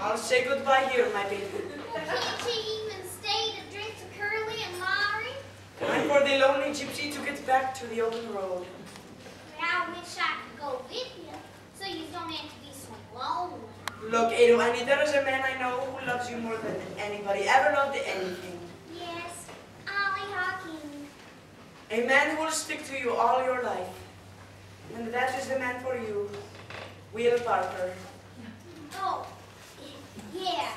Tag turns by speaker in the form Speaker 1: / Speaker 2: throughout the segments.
Speaker 1: I'll say goodbye here, my baby.
Speaker 2: Can't you even stay to drink to Curly and Mari?
Speaker 1: Time for the lonely gypsy to get back to the open road.
Speaker 2: But I wish I could go with you, so you don't have to be so lonely.
Speaker 1: Look, Ado, Annie, there is a man I know who loves you more than anybody ever loved anything.
Speaker 2: Yes, Ali Hakim.
Speaker 1: A man who will stick to you all your life. And that is the man for you, Will Parker.
Speaker 2: Oh, yeah.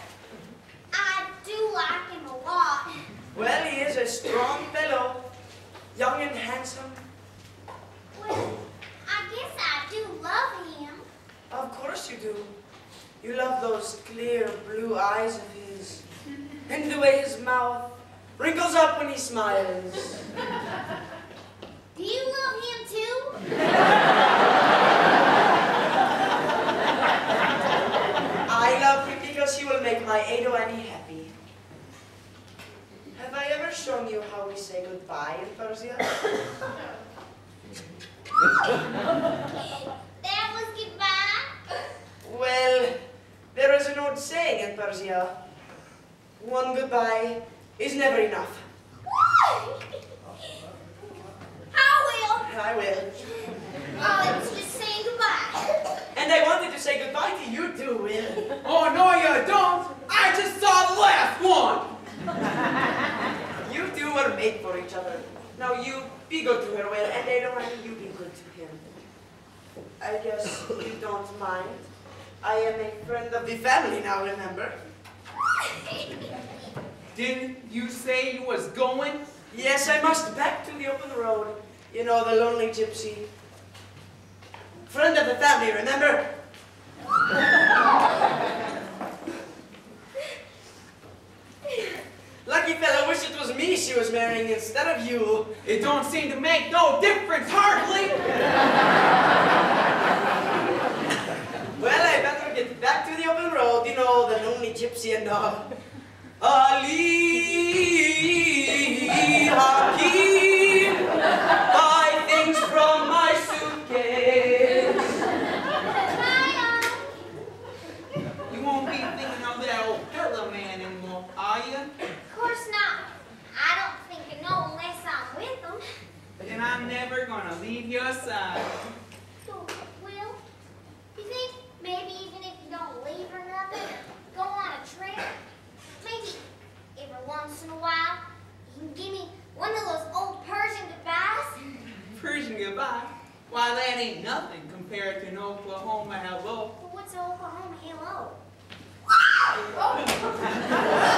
Speaker 2: I do like him a lot.
Speaker 1: Well, he is a strong fellow, young and handsome.
Speaker 2: Well, I guess I do love him.
Speaker 1: Of course you do. You love those clear blue eyes of his, and the way his mouth wrinkles up when he smiles.
Speaker 2: Do you love him too?
Speaker 1: I love him because he will make my Ado Annie happy. Have I ever shown you how we say goodbye in Persia?
Speaker 2: That was goodbye.
Speaker 1: Well, there is an old saying in Persia. One goodbye is never enough.
Speaker 2: I will.
Speaker 1: I will.
Speaker 2: Oh, it's just saying goodbye.
Speaker 1: And I wanted to say goodbye to you
Speaker 3: Oh, no, you don't. I just saw the last one.
Speaker 1: You two were made for each other. Now you be good to her, Will, and I don't want you be good to him. I guess you don't mind. I am a friend of the family now, remember?
Speaker 3: Didn't you say you was going?
Speaker 1: Yes, I must back to the open road. You know, the lonely gypsy. Friend of the family, remember? Lucky fellow, wish it was me she was marrying instead of you.
Speaker 3: It don't seem to make no difference, hardly.
Speaker 1: Well, I better get back to the open road, you know, the lonely gypsy and all. Ali
Speaker 3: and I'm never gonna leave your side.
Speaker 2: So, Will, you think maybe even if you don't leave or nothing, go on a trip, maybe every once in a while, you can give me one of those old Persian goodbyes?
Speaker 3: Persian goodbye? Why, that ain't nothing compared to an Oklahoma hello. Well, what's Oklahoma hello? oh.